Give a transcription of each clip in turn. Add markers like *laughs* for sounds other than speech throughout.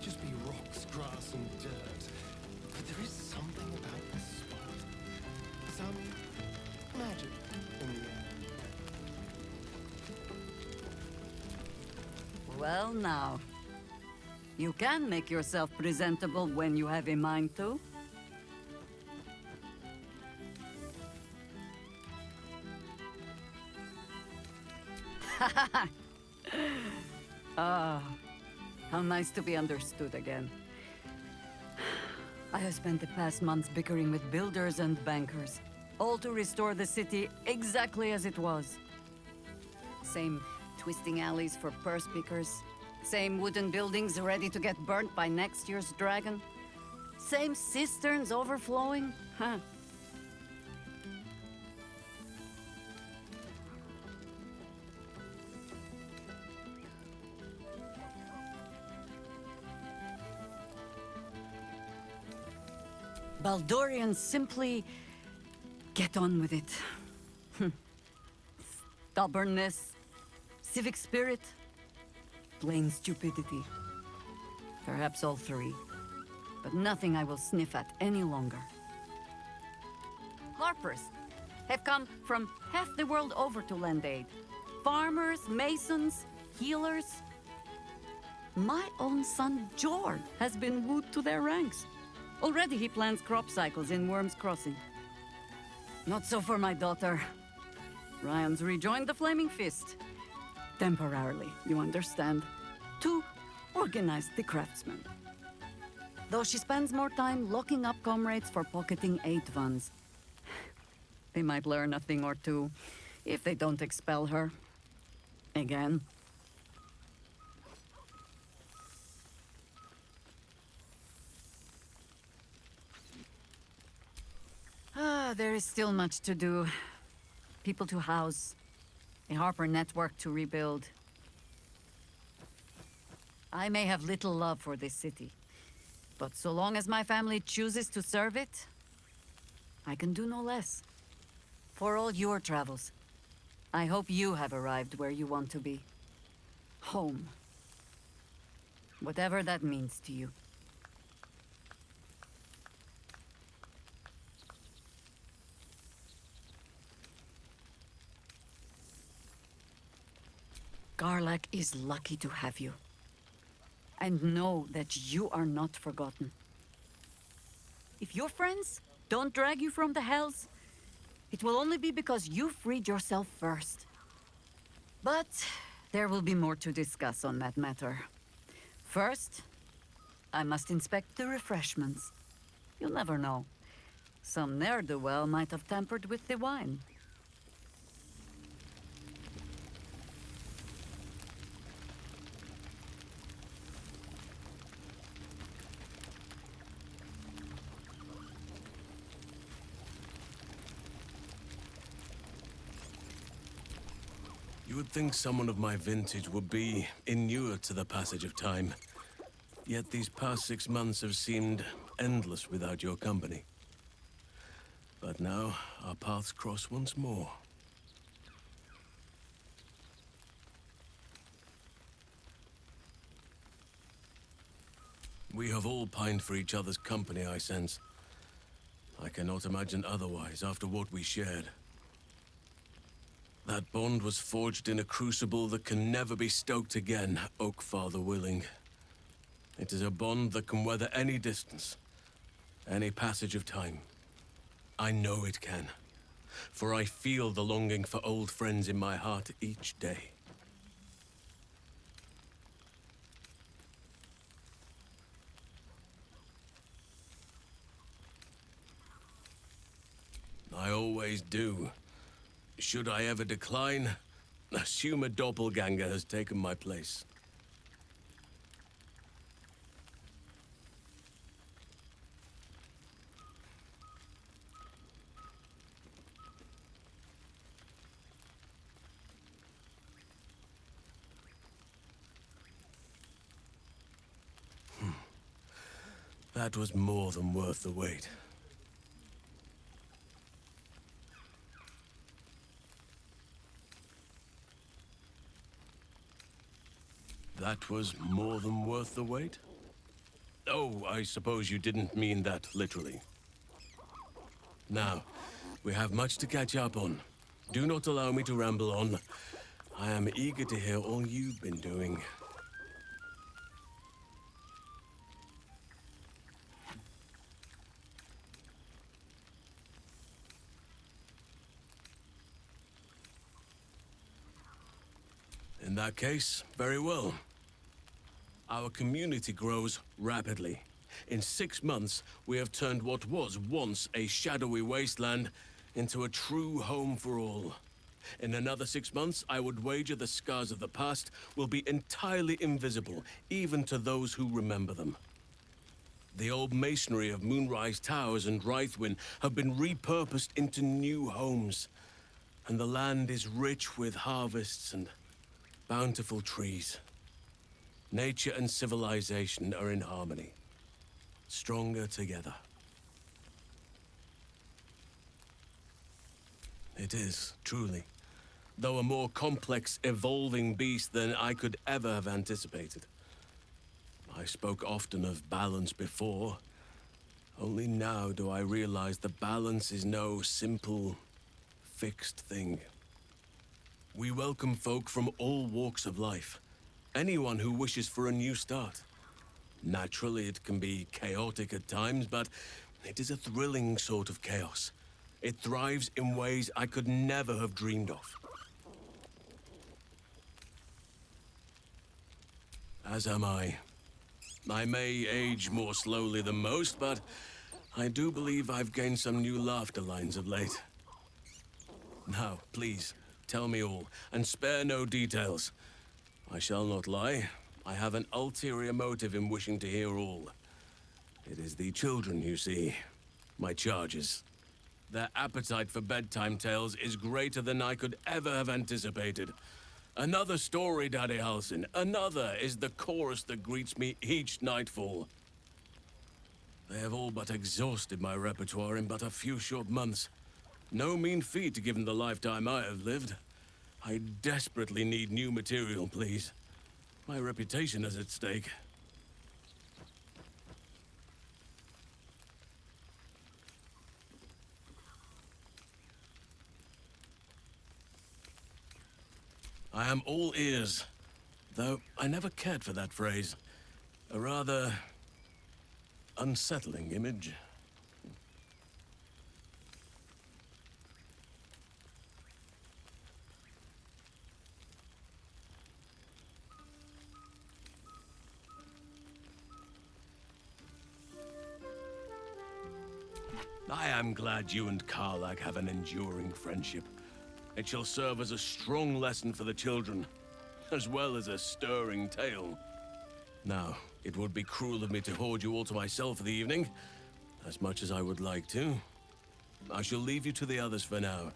just be rocks, grass, and dirt, but there is something about this spot. Some um, magic in the air. Well, now. You can make yourself presentable when you have a mind to. Nice to be understood again. I have spent the past months bickering with builders and bankers, all to restore the city exactly as it was. Same twisting alleys for purse pickers, same wooden buildings ready to get burnt by next year's dragon, same cisterns overflowing. Huh. Baldurians simply get on with it. Hmm. Stubbornness, civic spirit, plain stupidity. Perhaps all three. But nothing I will sniff at any longer. Harpers have come from half the world over to lend aid. Farmers, masons, healers. My own son, Jord, has been wooed to their ranks. Already he plans crop cycles in Wyrm's Crossing. Not so for my daughter. Ryan's rejoined the Flaming Fist. Temporarily, you understand. To organize the craftsmen. Though she spends more time locking up comrades for pocketing aid funds. They might learn a thing or two if they don't expel her. Again. Ah, there is still much to do. People to house. A Harper network to rebuild. I may have little love for this city. But so long as my family chooses to serve it, I can do no less. For all your travels, I hope you have arrived where you want to be. Home. Whatever that means to you. Karlach is lucky to have you. And know that you are not forgotten. If your friends don't drag you from the hells, it will only be because you freed yourself first. But there will be more to discuss on that matter. First, I must inspect the refreshments. You'll never know. Some ne'er-do-well might have tampered with the wine. Would think someone of my vintage would be inured to the passage of time. Yet these past six months have seemed endless without your company. But now, our paths cross once more. We have all pined for each other's company, I sense. I cannot imagine otherwise after what we shared. That bond was forged in a crucible that can never be stoked again, Oak Father willing. It is a bond that can weather any distance, any passage of time. I know it can, for I feel the longing for old friends in my heart each day. I always do. Should I ever decline, assume a doppelganger has taken my place. Hmm. That was more than worth the wait. That was more than worth the wait? Oh, I suppose you didn't mean that literally. Now, we have much to catch up on. Do not allow me to ramble on. I am eager to hear all you've been doing. In that case, very well. Our community grows rapidly. In six months, we have turned what was once a shadowy wasteland into a true home for all. In another six months, I would wager the scars of the past will be entirely invisible, even to those who remember them. The old masonry of Moonrise Towers and Reithwin have been repurposed into new homes, and the land is rich with harvests and bountiful trees. Nature and civilization are in harmony, stronger together. It is, truly. Though a more complex, evolving beast than I could ever have anticipated. I spoke often of balance before. Only now do I realize the balance is no simple, fixed thing. We welcome folk from all walks of life. Anyone who wishes for a new start. Naturally, it can be chaotic at times, but it is a thrilling sort of chaos. It thrives in ways I could never have dreamed of. As am I. I may age more slowly than most, but I do believe I've gained some new laughter lines of late. Now, please, tell me all, and spare no details. I shall not lie. I have an ulterior motive in wishing to hear all. It is the children, you see. My charges. Their appetite for bedtime tales is greater than I could ever have anticipated. Another story, Daddy Halsin. Another is the chorus that greets me each nightfall. They have all but exhausted my repertoire in but a few short months. No mean feat given the lifetime I have lived. I desperately need new material, please. My reputation is at stake. I am all ears. Though I never cared for that phrase. A rather... unsettling image. Am glad you and Karlach have an enduring friendship. It shall serve as a strong lesson for the children, as well as a stirring tale. Now, it would be cruel of me to hoard you all to myself for the evening, as much as I would like to. I shall leave you to the others for now,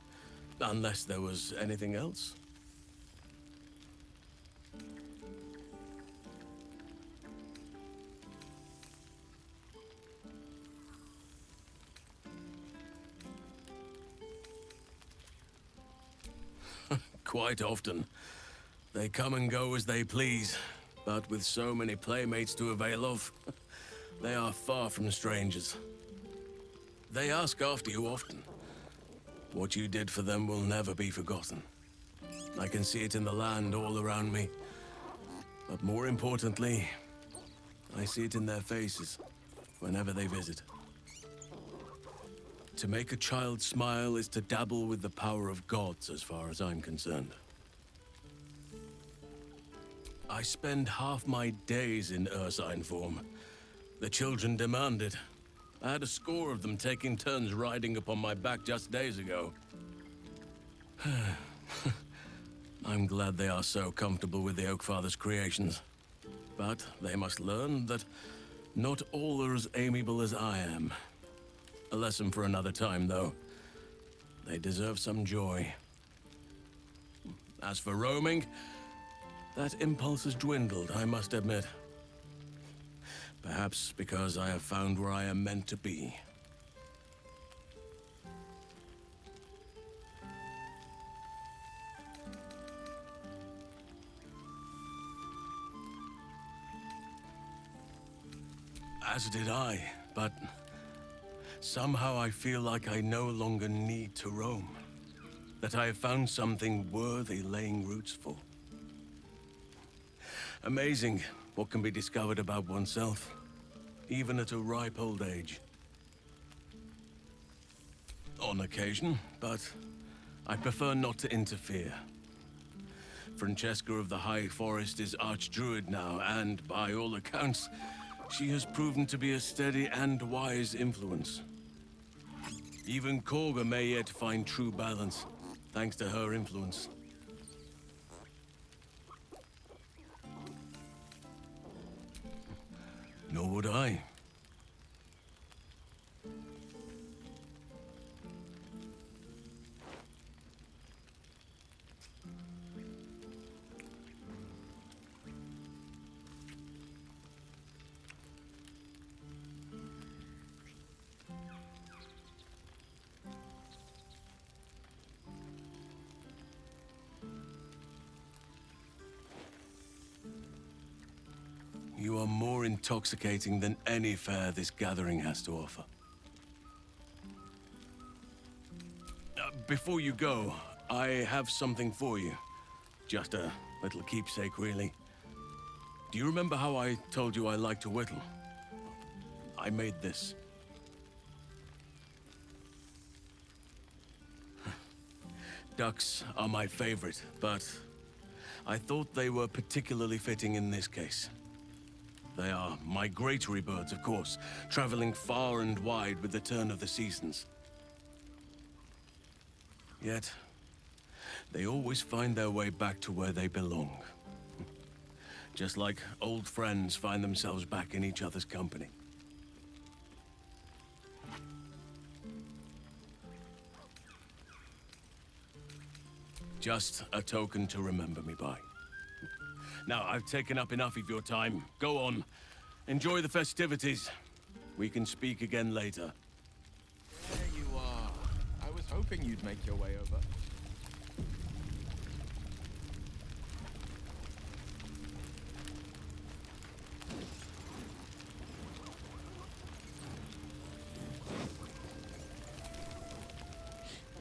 unless there was anything else. Quite often. They come and go as they please, but with so many playmates to avail of, *laughs* they are far from strangers. They ask after you often. What you did for them will never be forgotten. I can see it in the land all around me. But more importantly, I see it in their faces whenever they visit. To make a child smile is to dabble with the power of gods, as far as I'm concerned. I spend half my days in Ursine form. The children demand it. I had a score of them taking turns riding upon my back just days ago. *sighs* I'm glad they are so comfortable with the Oakfather's creations. But they must learn that not all are as amiable as I am. A lesson for another time, though. They deserve some joy. As for roaming, that impulse has dwindled, I must admit. Perhaps because I have found where I am meant to be. As did I, but somehow I feel like I no longer need to roam. That I have found something worthy laying roots for. Amazing what can be discovered about oneself, even at a ripe old age. On occasion, but I prefer not to interfere. Francesca of the High Forest is Archdruid now, and by all accounts, she has proven to be a steady and wise influence. Even Kagha may yet find true balance, thanks to her influence. Nor would I. intoxicating than any fare this gathering has to offer. Uh, before you go, I have something for you. Just a little keepsake, really. Do you remember how I told you I like to whittle? I made this. *laughs* Ducks are my favorite, but I thought they were particularly fitting in this case. They are migratory birds, of course, traveling far and wide with the turn of the seasons. Yet, they always find their way back to where they belong. *laughs* Just like old friends find themselves back in each other's company. Just a token to remember me by. Now, I've taken up enough of your time. Go on. Enjoy the festivities. We can speak again later. There you are. I was hoping you'd make your way over.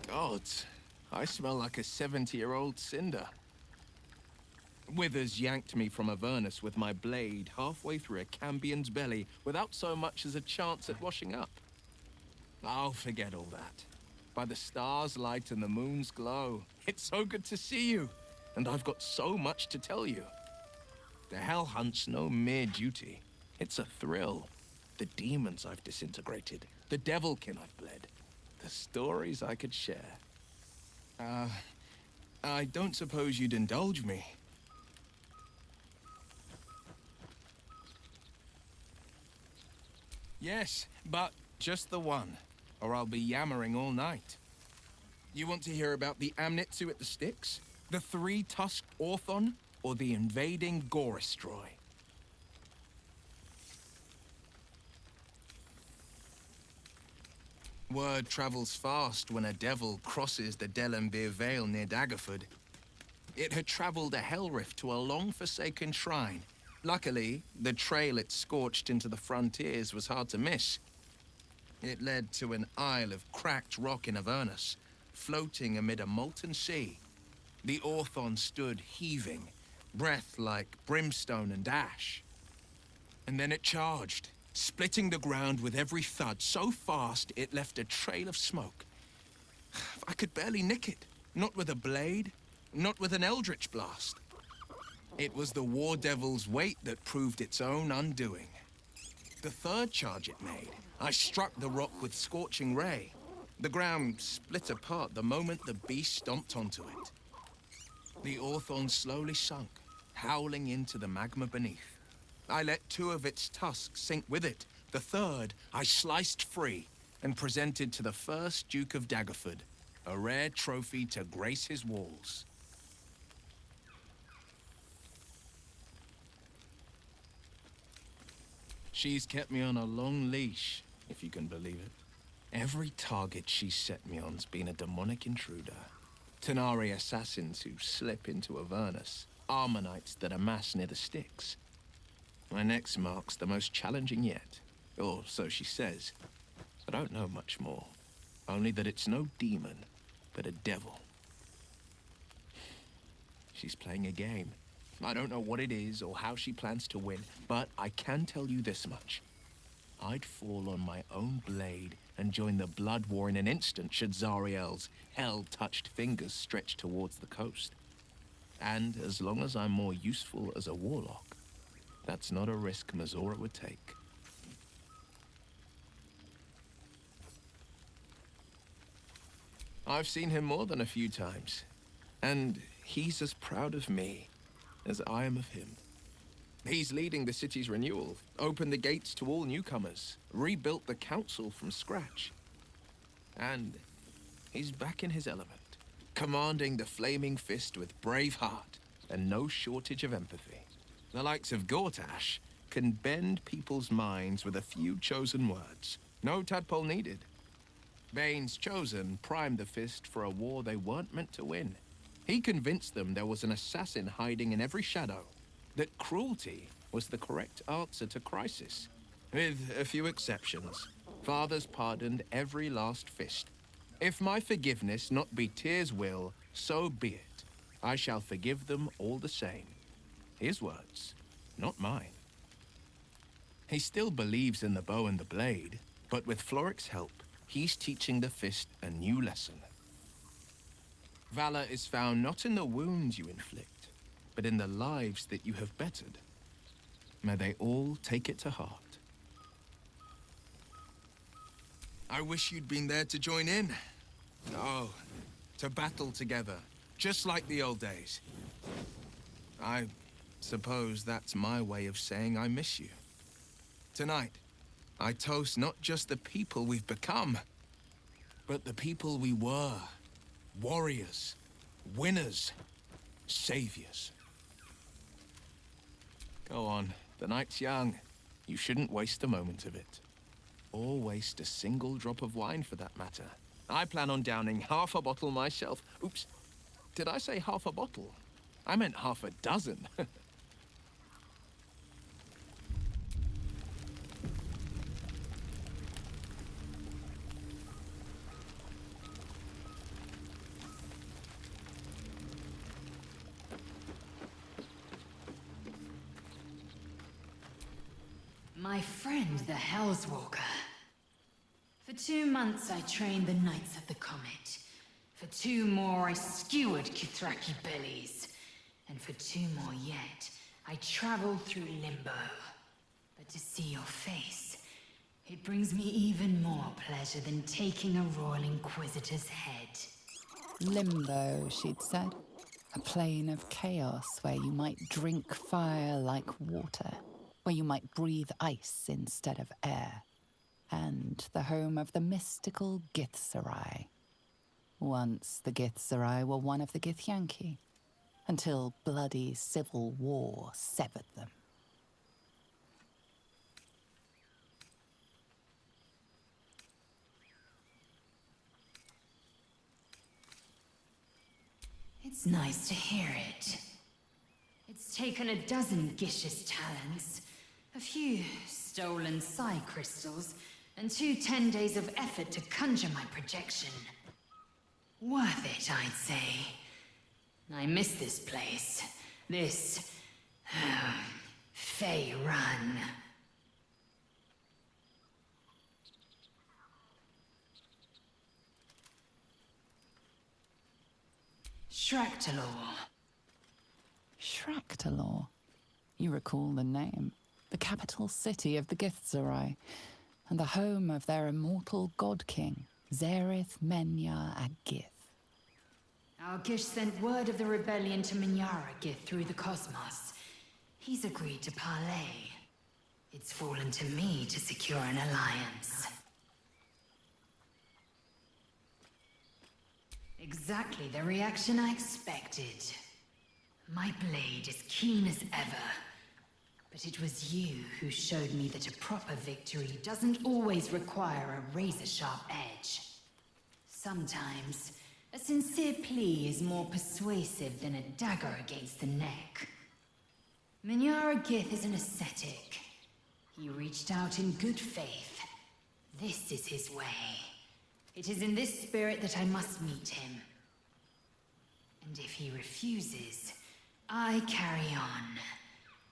Gods, I smell like a 70-year-old cinder. Withers yanked me from Avernus with my blade halfway through a Cambion's belly without so much as a chance at washing up. I'll forget all that. By the stars' light and the moon's glow, it's so good to see you, and I've got so much to tell you. The Hell Hunt's no mere duty. It's a thrill. The demons I've disintegrated, the devilkin I've bled, the stories I could share. Uh, I don't suppose you'd indulge me. Yes, but just the one, or I'll be yammering all night. You want to hear about the Amnizu at the Styx? The three-tusked Orthon? Or the invading Goristro? Word travels fast when a devil crosses the Delimbiyr Vale near Daggerford. It had traveled a hell rift to a long-forsaken shrine Luckily, the trail it scorched into the frontiers was hard to miss. It led to an isle of cracked rock in Avernus, floating amid a molten sea. The Orthon stood heaving, breath like brimstone and ash. And then it charged, splitting the ground with every thud so fast it left a trail of smoke. *sighs* I could barely nick it, not with a blade, not with an eldritch blast. It was the War Devil's weight that proved its own undoing. The third charge it made, I struck the rock with Scorching Ray. The ground split apart the moment the beast stomped onto it. The Orthon slowly sunk, howling into the magma beneath. I let two of its tusks sink with it. The third, I sliced free and presented to the first Duke of Daggerford, a rare trophy to grace his walls. She's kept me on a long leash, if you can believe it. Every target she's set me on's been a demonic intruder. Tanar'ri assassins who slip into Avernus. Armanites that amass near the Styx. My next mark's the most challenging yet. Or so she says. I don't know much more. Only that it's no demon, but a devil. She's playing a game. I don't know what it is or how she plans to win, but I can tell you this much. I'd fall on my own blade and join the blood war in an instant should Zariel's hell-touched fingers stretch towards the coast. And as long as I'm more useful as a warlock, that's not a risk Mizora would take. I've seen him more than a few times, and he's as proud of me as I am of him. He's leading the city's renewal, opened the gates to all newcomers, rebuilt the council from scratch. And he's back in his element, commanding the Flaming Fist with brave heart and no shortage of empathy. The likes of Gortash can bend people's minds with a few chosen words. No tadpole needed. Bane's chosen primed the Fist for a war they weren't meant to win. He convinced them there was an assassin hiding in every shadow, that cruelty was the correct answer to crisis. With a few exceptions, fathers pardoned every last fist. If my forgiveness not be tears' will, so be it. I shall forgive them all the same. His words, not mine. He still believes in the bow and the blade, but with Florrick's help, he's teaching the fist a new lesson. Valor is found not in the wounds you inflict, but in the lives that you have bettered. May they all take it to heart. I wish you'd been there to join in. Oh, to battle together, just like the old days. I suppose that's my way of saying I miss you. Tonight, I toast not just the people we've become, but the people we were. Warriors, winners, saviors. Go on, the night's young. You shouldn't waste a moment of it. Or waste a single drop of wine for that matter. I plan on downing half a bottle myself. Oops, did I say half a bottle? I meant half a dozen. *laughs* My friend, the Hellswalker. For two months I trained the Knights of the Comet. For two more I skewered Kithraki bellies. And for two more yet, I traveled through Limbo. But to see your face, it brings me even more pleasure than taking a Royal Inquisitor's head. Limbo, she'd said. A plane of chaos where you might drink fire like water, where you might breathe ice instead of air, and the home of the mystical Githzerai. Once the Githzerai were one of the Githyanki, until bloody civil war severed them. It's nice to hear it. It's taken a dozen Gish's talents, a few stolen psi crystals, and two ten days of effort to conjure my projection. Worth it, I'd say. I miss this place. This... Um, Fey Run. Shra'kt'lor. Shra'kt'lor. You recall the name. The capital city of the Githzerai, and the home of their immortal god king, Zaerith Menyar-Ag-Gith. Our Gish sent word of the rebellion to Menyar-Ag-Gith through the cosmos. He's agreed to parley. It's fallen to me to secure an alliance. Exactly the reaction I expected. My blade is keen as ever. But it was you who showed me that a proper victory doesn't always require a razor-sharp edge. Sometimes, a sincere plea is more persuasive than a dagger against the neck. Menyar-Ag-Gith is an ascetic. He reached out in good faith. This is his way. It is in this spirit that I must meet him. And if he refuses, I carry on.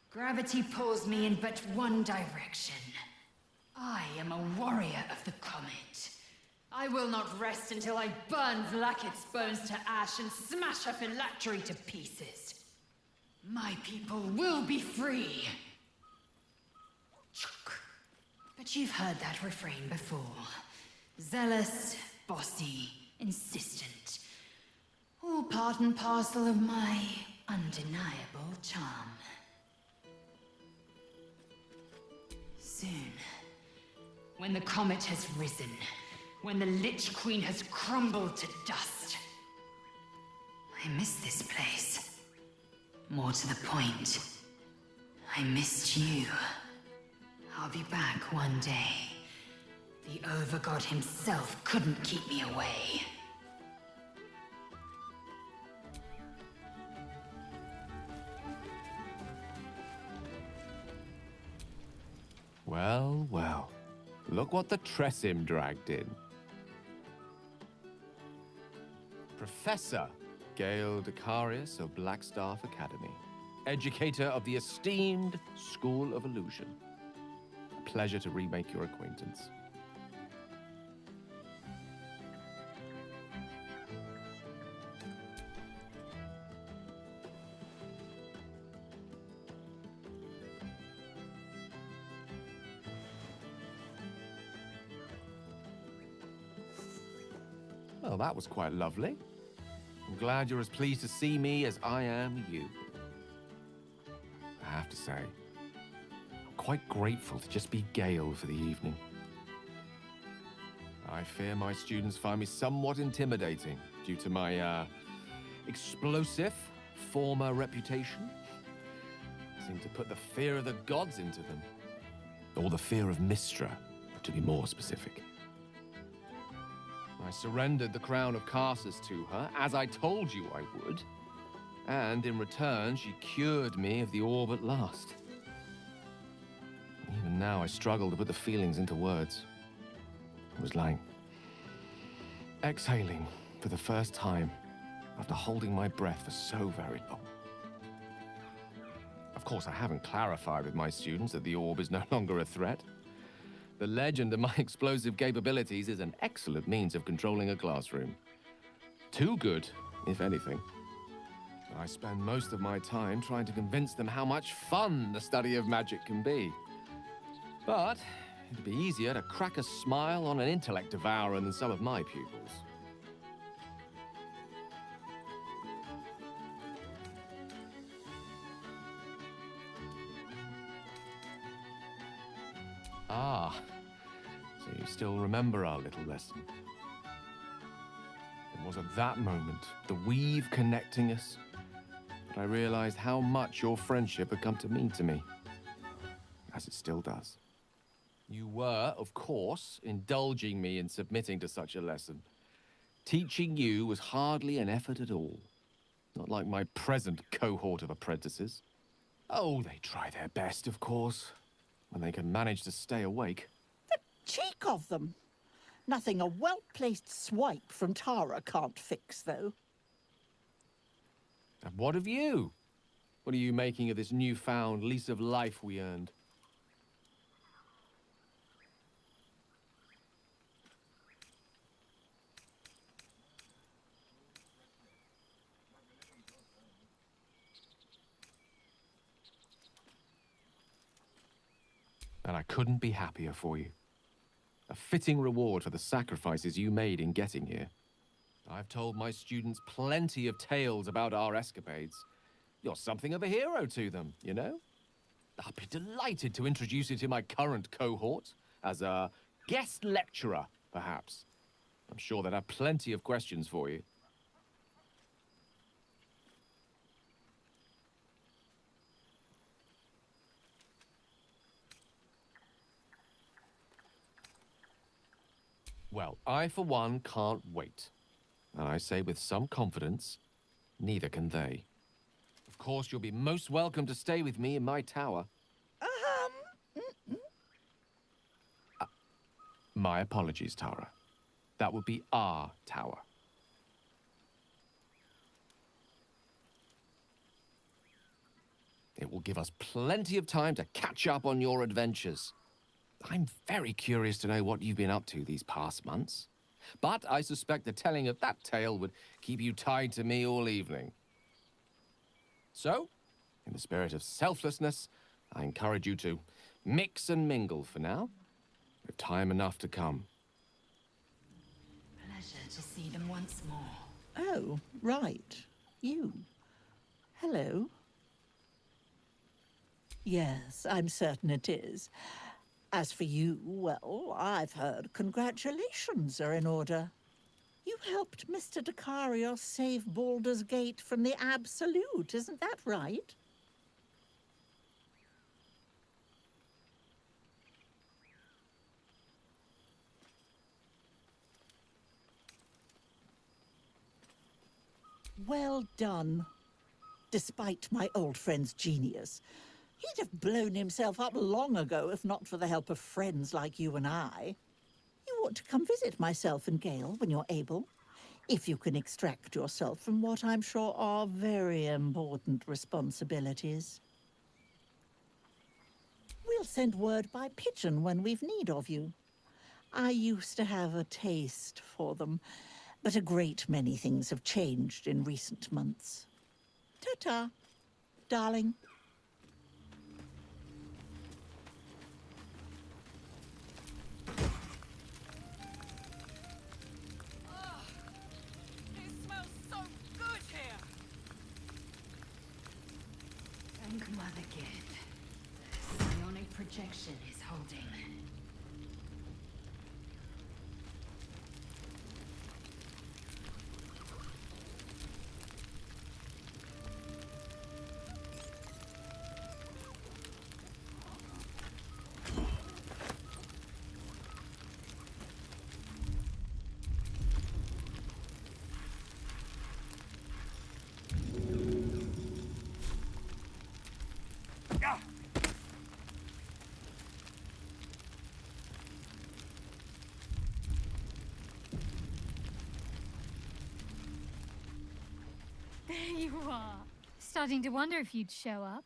Gravity pulls me in but one direction. I am a warrior of the comet. I will not rest until I burn Vlaakith's bones to ash and smash her phylactery to pieces. My people will be free. But you've heard that refrain before. Zealous, bossy, insistent. All part and parcel of my undeniable charm. When the comet has risen, when the Lich Queen has crumbled to dust, I miss this place. More to the point, I missed you. I'll be back one day. The Overgod himself couldn't keep me away. Well, well. Look what the Tressym dragged in. Professor Gale Dekarios of Blackstaff Academy. Educator of the esteemed School of Illusion. A pleasure to remake your acquaintance. That was quite lovely. I'm glad you're as pleased to see me as I am you. I have to say, I'm quite grateful to just be Gale for the evening. I fear my students find me somewhat intimidating due to my, uh, explosive former reputation. Seem to put the fear of the gods into them. Or the fear of Mystra, to be more specific. I surrendered the crown of Karsus to her, as I told you I would. And in return, she cured me of the orb at last. Even now, I struggle to put the feelings into words. It was like exhaling for the first time after holding my breath for so very long. Of course, I haven't clarified with my students that the orb is no *laughs* longer a threat. The legend of my *laughs* explosive capabilities is an excellent means of controlling a classroom. Too good, if anything. I spend most of my time trying to convince them how much fun the study of magic can be. But it'd be easier to crack a smile on an intellect devourer than some of my pupils. Ah, so you still remember our little lesson. It was at that moment, the weave connecting us, that I realized how much your friendship had come to mean to me. As it still does. You were, of course, indulging me in submitting to such a lesson. Teaching you was hardly an effort at all. Not like my present cohort of apprentices. Oh, they try their best, of course, when they can manage to stay awake. The cheek of them! Nothing a well-placed swipe from Tara can't fix, though. And what of you? What are you making of this newfound lease of life we earned? And I couldn't be happier for you. A fitting reward for the sacrifices you made in getting here. I've told my students plenty of tales about our escapades. You're something of a hero to them, you know? I'll be delighted to introduce you to my current cohort as a guest lecturer, perhaps. I'm sure they'd have plenty of questions for you. Well, I, for one, can't wait. And I say with some confidence, neither can they. Of course, you'll be most welcome to stay with me in my tower. Um, My apologies, Tara. That would be our tower. It will give us plenty of time to catch up on your adventures. I'm very curious to know what you've been up to these past months. But I suspect the telling of that tale would keep you tied to me all evening. So, in the spirit of selflessness, I encourage you to mix and mingle for now, with time enough to come. Pleasure to see them once more. Oh, right. You. Hello. Yes, I'm certain it is. As for you, well, I've heard congratulations are in order. You helped Mr. Dekarios save Baldur's Gate from the Absolute, isn't that right? Well done. Despite my old friend's genius, he'd have blown himself up long ago if not for the help of friends like you and I. You ought to come visit myself and Gale when you're able, if you can extract yourself from what I'm sure are very important responsibilities. We'll send word by pigeon when we've need of you. I used to have a taste for them, but a great many things have changed in recent months. Ta-ta, darling. There you are. Starting to wonder if you'd show up.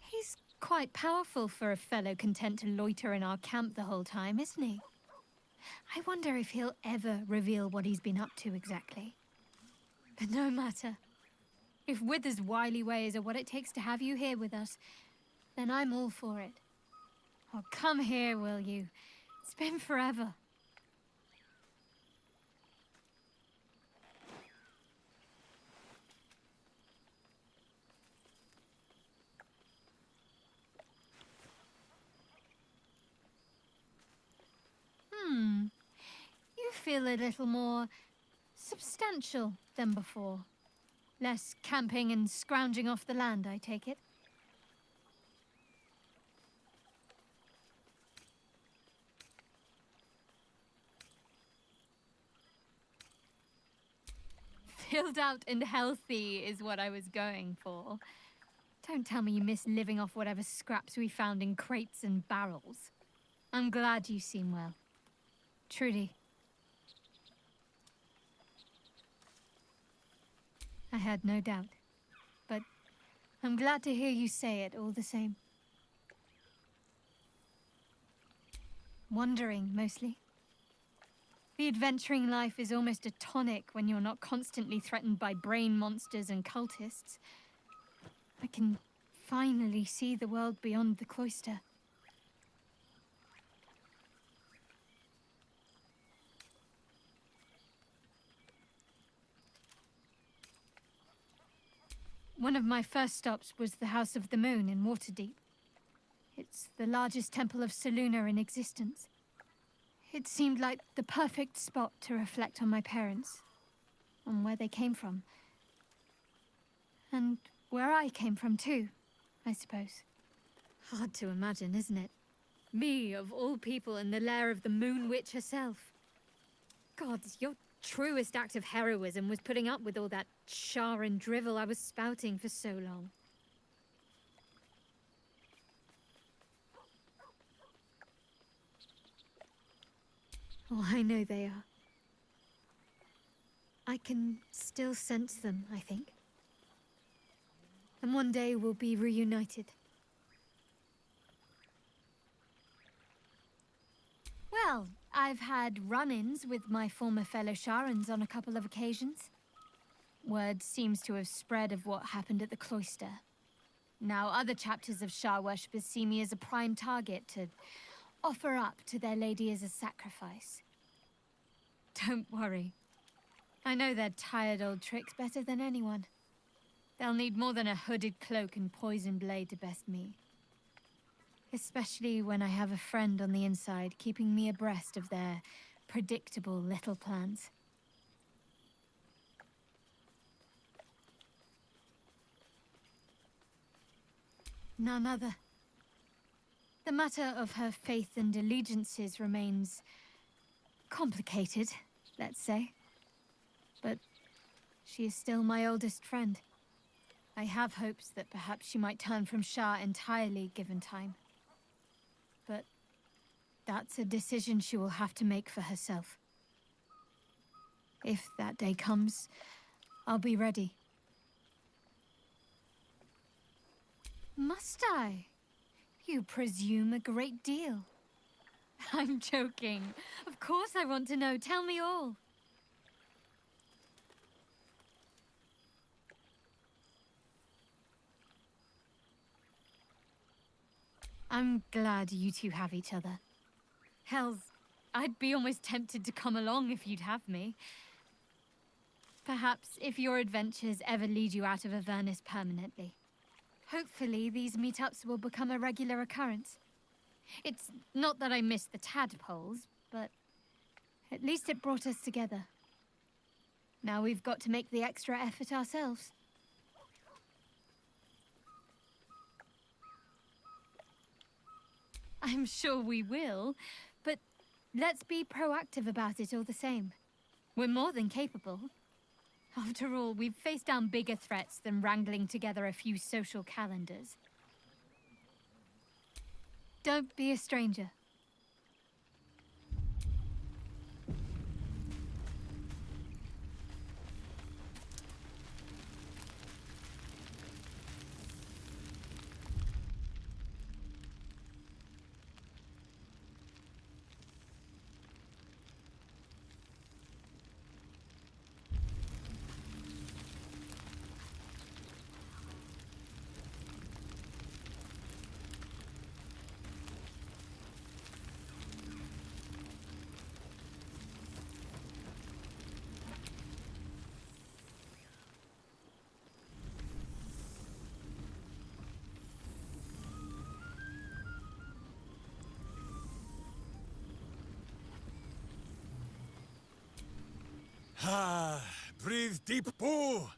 He's quite powerful for a fellow content to loiter in our camp the whole time, isn't he? I wonder if he'll ever reveal what he's been up to exactly. But no matter. If Wither's wily ways are what it takes to have you here with us, then I'm all for it. Oh, come here, will you? It's been forever. Hmm. You feel a little more substantial than before. Less camping and scrounging off the land, I take it. *laughs* Filled out and healthy is what I was going for. Don't tell me you miss living off whatever scraps we found in crates and barrels. I'm glad you seem well. Trudy. I had no doubt. But I'm glad to hear you say it all the same. Wandering, mostly. The adventuring life is almost a tonic when you're not constantly threatened by brain monsters and cultists. I can finally see the world beyond the cloister. One of my first stops was the House of the Moon in Waterdeep. It's the largest temple of Selûne in existence. It seemed like the perfect spot to reflect on my parents, on where they came from. And where I came from too, I suppose. Hard to imagine, isn't it? Me, of all people, in the lair of the Moon Witch herself. Gods, your truest act of heroism was putting up with all that char and drivel I was spouting for so long. Oh, I know they are. I can still sense them, I think. And one day we'll be reunited. Well, I've had run-ins with my former fellow Sharans on a couple of occasions. Word seems to have spread of what happened at the cloister. Now other chapters of Shar worshippers see me as a prime target to offer up to their lady as a sacrifice. Don't worry. I know their tired old tricks better than anyone. They'll need more than a hooded cloak and poison blade to best me. Especially when I have a friend on the inside keeping me abreast of their predictable little plans. None other. The matter of her faith and allegiances remains complicated, let's say. But she is still my oldest friend. I have hopes that perhaps she might turn from Shar entirely given time. That's a decision she will have to make for herself. If that day comes, I'll be ready. Must I? You presume a great deal. *laughs* I'm joking. Of course I want to know. Tell me all. I'm glad you two have each other. Hells, I'd be almost tempted to come along if you'd have me. Perhaps if your adventures ever lead you out of Avernus permanently. Hopefully, these meetups will become a regular occurrence. It's not that I miss the tadpoles, but at least it brought us together. Now we've got to make the extra effort ourselves. I'm sure we will, let's be proactive about it all the same. We're more than capable. After all, we've faced down bigger threats than wrangling together a few social calendars. Don't be a stranger. Ah, breathe deep, Boo.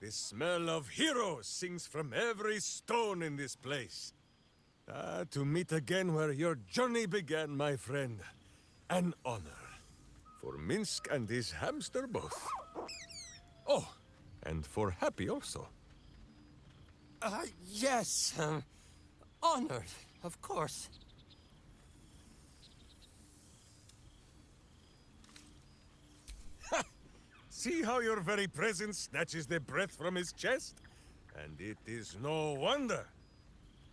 The smell of heroes sings from every stone in this place. Ah, to meet again where your journey began, my friend. An honor. For Minsc and his hamster both. Oh, and for Happy also. Uh, yes. Um, honored, of course. See how your very presence snatches the breath from his chest? And it is no wonder.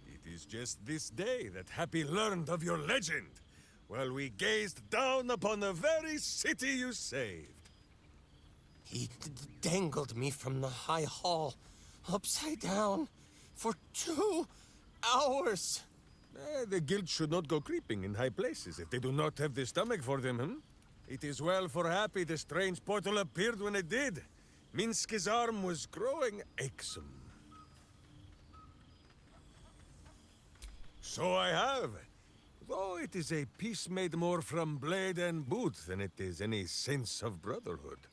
It is just this day that Happy learned of your legend, while we gazed down upon the very city you saved. He dangled me from the high hall, upside down, for two hours. Eh, the guild should not go creeping in high places if they do not have the stomach for them, hmm? It is well for Happy the strange portal appeared when it did. Minsc's arm was growing achsome. So I have. Though it is a peace made more from blade and boot than it is any sense of brotherhood.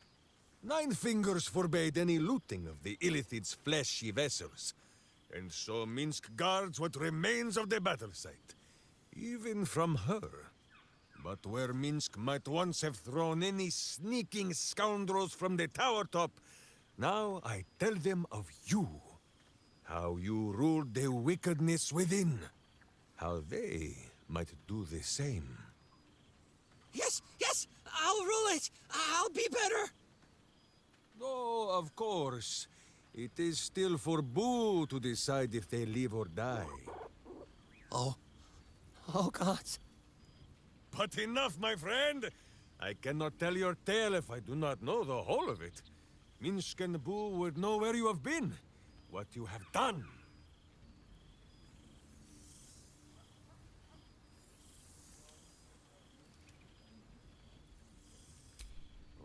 Nine Fingers forbade any looting of the Illithid's fleshy vessels. And so Minsc guards what remains of the battle site. even from her. But where Minsc might once have thrown any sneaking scoundrels from the tower top, now I tell them of you. How you ruled the wickedness within. How they might do the same. Yes, yes, I'll rule it. I'll be better. Oh, of course. It is still for Boo to decide if they live or die. Oh. Oh, gods. But enough, my friend! I cannot tell your tale if I do not know the whole of it. Minsc and Boo would know where you have been, what you have done.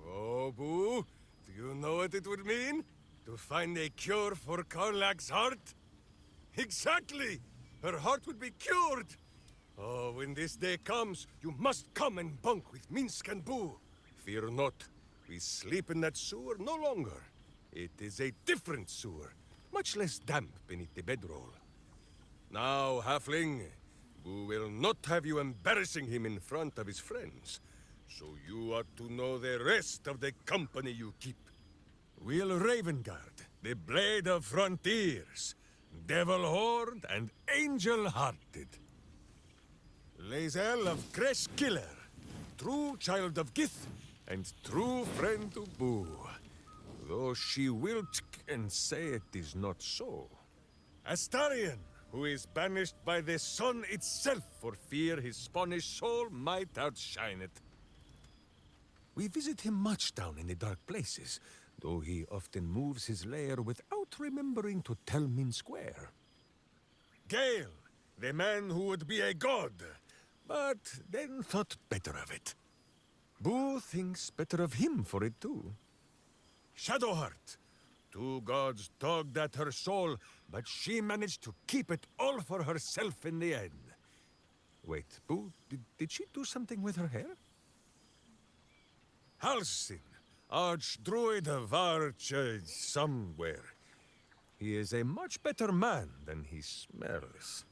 Oh, Boo, do you know what it would mean? To find a cure for Karlach's heart? Exactly! Her heart would be cured! Oh, when this day comes, you must come and bunk with Minsc and Boo. Fear not, we sleep in that sewer no longer. It is a different sewer, much less damp beneath the bedroll. Now, Halfling, Boo will not have you embarrassing him in front of his friends. So you ought to know the rest of the company you keep. Wyll Ravengard, the Blade of Frontiers, Devil Horde, and Angel Lae'zel of Kresh Killer, true child of Gith, and true friend to Boo. Though she will and say it is not so. Astarion, who is banished by the sun itself for fear his Spanish soul might outshine it. We visit him much down in the dark places, though he often moves his lair without remembering to tell Minsc Square. Gale, the man who would be a god, but then thought better of it. Boo thinks better of him for it too. Shadowheart, two gods tugged at her soul, but she managed to keep it all for herself in the end. Wait, Boo, did, did she do something with her hair? Halsin, Archdruid of Arch... Uh, somewhere. He is a much better man than he smells.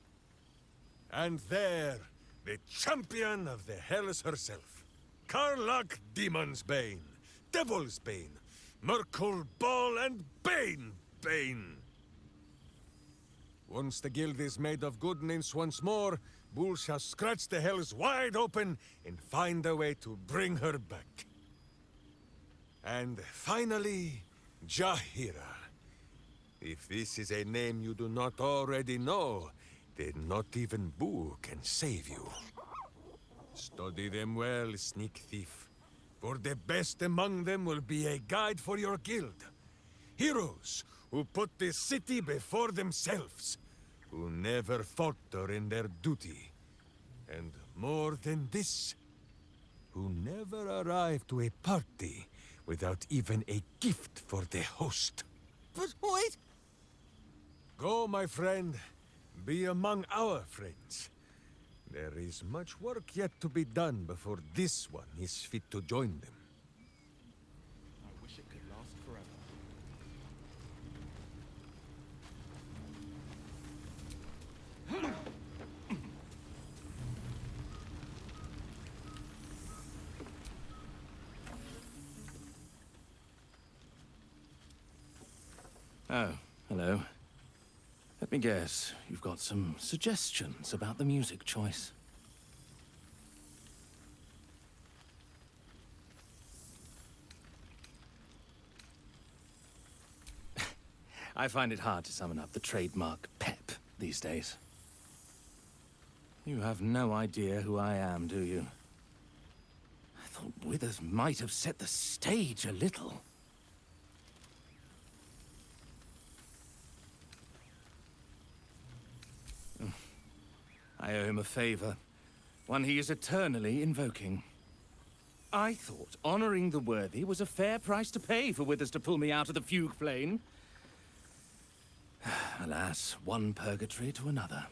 And there, the champion of the Hells herself. Karlach Demon's Bane, Devil's Bane, Merkul Ball and Bane Bane. Once the guild is made of goodness once more, Bull shall scratch the hells wide open and find a way to bring her back. And finally, Jaheira. If this is a name you do not already know, then not even Boo can save you. Study them well, sneak thief. For the best among them will be a guide for your guild. Heroes who put the city before themselves. Who never falter in their duty. And more than this, who never arrive to a party without even a gift for the host. But wait! Go, my friend. Be among our friends. There is much work yet to be done before this one is fit to join them. I wish it could last forever. Oh, hello. Let me guess, you've got some suggestions about the music choice. *laughs* I find it hard to summon up the trademark pep these days. You have no idea who I am, do you? I thought Withers might have set the stage a little. I owe him a favor. One he is eternally invoking. I thought honoring the worthy was a fair price to pay for Withers to pull me out of the fugue plane. *sighs* Alas, one purgatory to another.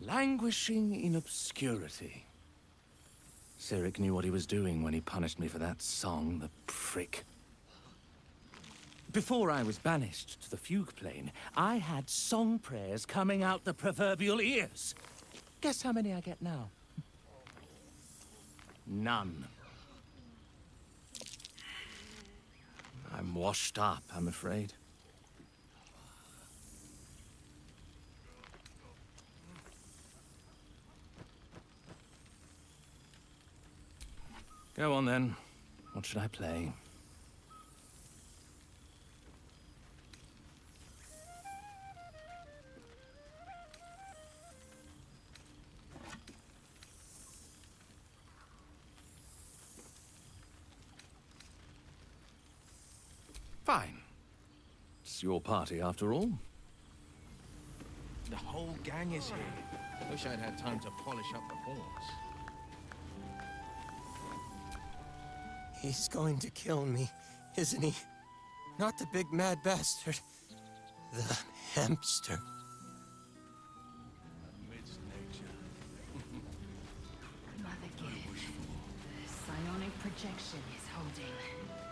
Languishing in obscurity. Cyric knew what he was doing when he punished me for that song, the prick. Before I was banished to the fugue plane, I had song prayers coming out the proverbial ears. Guess how many I get now? None. I'm washed up, I'm afraid. Go on then. What should I play? Fine. It's your party after all. The whole gang is here. Wish I'd had time to polish up the horns. He's going to kill me, isn't he? Not the big mad bastard. The hamster. Mother psionic projection is holding.